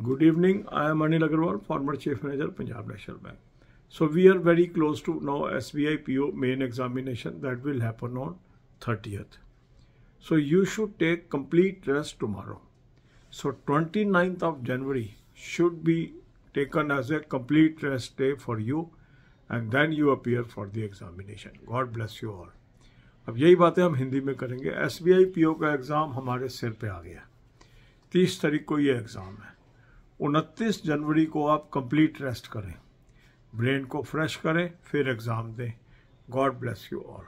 Good evening. I am Anil Aggarwal, former Chief Manager, Punjab National Bank. So we are very close to now SBI PO main examination that will happen on 30th. So you should take complete rest tomorrow. So 29th of January should be taken as a complete rest day for you and then you appear for the examination. God bless you all. अब यही बातें हम हिंदी में करेंगे S B I P O का exam हमारे सिर पे आ गया तीस तारीख को ये एग्ज़ाम है उनतीस जनवरी को आप कंप्लीट रेस्ट करें। ब्रेन को फ्रेश करें, फिर एग्ज़ाम दें। God bless you all